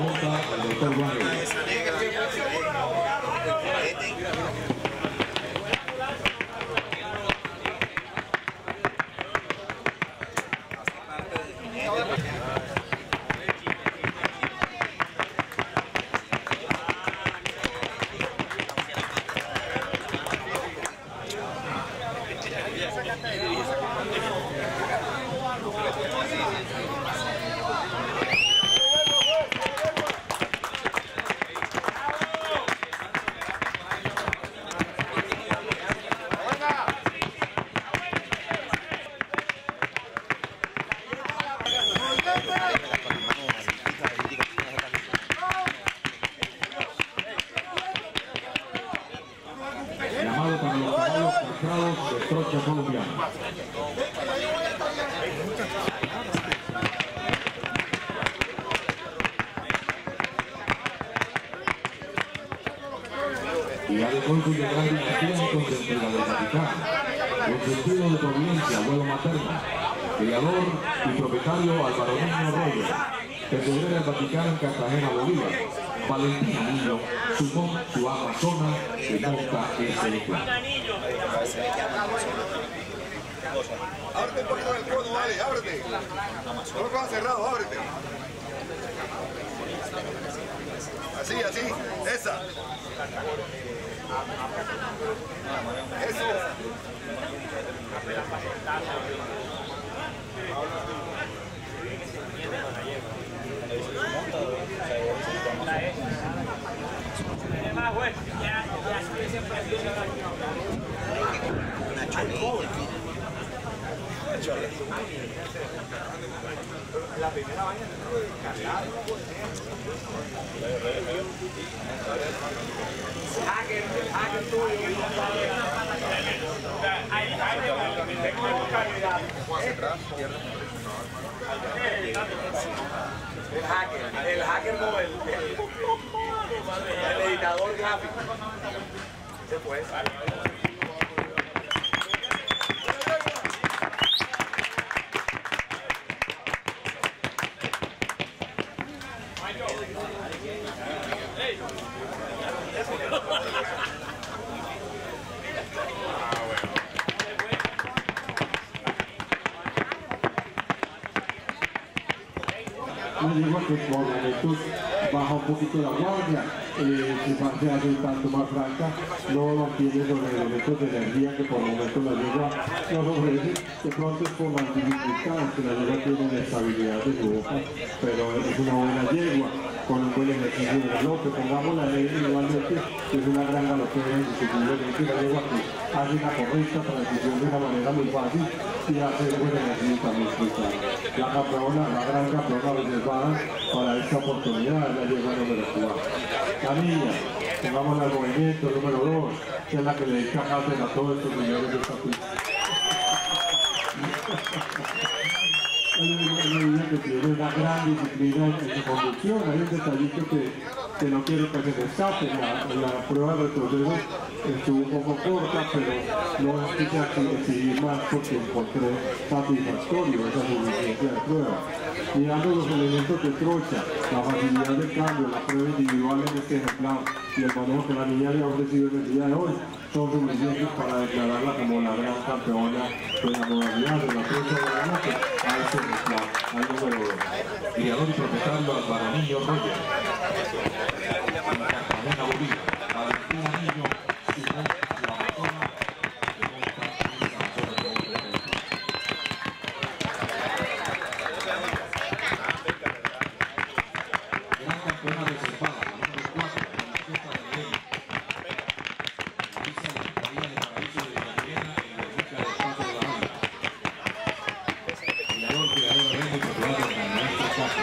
monta el doctor Juan Reyes. Llamado para los castrados de trocha colombiana. Y al de gran la del Vaticano. Con sentido de providencia, abuelo materno, criador y propietario Álvaro Niño Roger, tesorero del Vaticano en Cartagena, Bolívar. Valentina Niño, su amazona, que ese plan. Ábrete un poquito del codo, vale, ábrete. Lo cerrado, ábrete. Así, así, esa. bueno. Ya, estoy siempre. Una. La primera baña Hacker, hacker tengo calidad. El hacker, el hacker no, el, el, el editador gráfico. Se fue. Yo digo que por momentos baja un poquito la guardia, eh, se hace un tanto más franca, no mantiene los elementos de energía que por momentos la yegua nos ofrece, de pronto es por las dificultades que la yegua tiene de estabilidad de su boca, pero es una buena yegua, con un buen ejercicio de galope, pongámosla en él igualmente, que es una gran galopera indiscutiblemente, una yegua que hace una correcta transición de una manera muy fácil y hace un buen ejercicio también muy claro. La campeona, la gran campeona reservada para esta oportunidad es la yegua número 4. La niña, pongámosla al movimiento número 2, que es la que le cátedra a todos estos señores de esta. Hay una que tiene una gran en su conducción, hay un detallito que, que no quiero que se me escape, la, prueba de retroceso estuvo un poco corta, pero no es que decidí más porque encontré satisfactorio esa suficiencia de prueba. Mirando los elementos de trocha, la facilidad de cambio, la prueba individual en este ejemplar y el manejo que la niña le ha ofrecido en el día de hoy, son suficientes para declararla como la gran campeona de la modalidad de la trocha de la noche a este ejemplar, al número 2. Criador y propietario Álvaro Niño Roger. Bolívar. Valentina Niño, su mon, su amazona, que monta esa amazona que monta ese plan. Gran campeona reservada, la número 4, Princesa de Belén. Realiza la Bahía de Paraíso de Cartagena en la Rica del Paso de la Banda. Criador, criador de Belén y propietario de la Maestra Casa.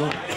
México.